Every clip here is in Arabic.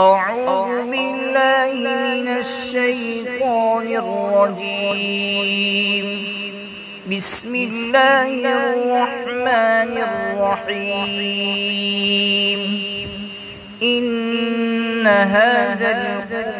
أعوذ بالله من الشيطان الرجيم. بسم الله الرحمن الرحيم. إن هذا القرآن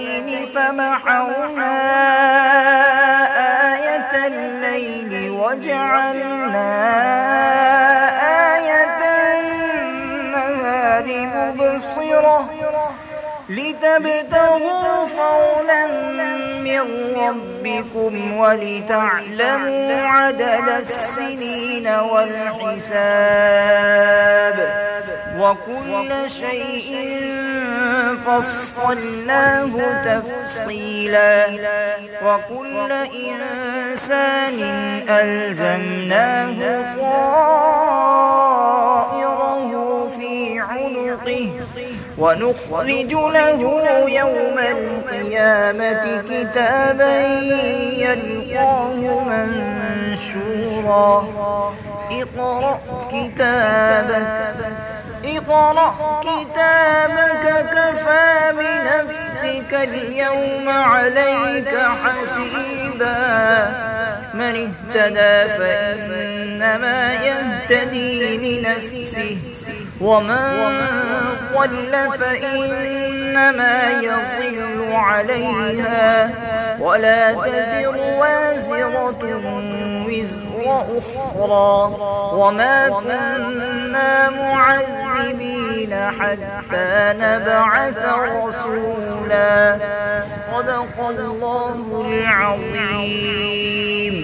آيتين فمحونا آية الليل وجعلنا آية النهار مبصرة لتبتغوا فضلا من ربكم ولتعلموا عدد السنين والحساب وكل شيء فصلناه تفصيلا. وكل إنسان ألزمناه طائره في عنقه. ونخرج له يوم القيامة كتابا يلقاه منشورا. اقرأ كتابك. اقرأ كتابك كفى بنفسك اليوم عليك حسيبا من اهتدى فإنما يهتدي لنفسه ومن ضل فإنما يضل عليها ولا تزر وازرة وزر أخرى وما كنا معذبين حتى نبعث رسولا. صدق الله العظيم.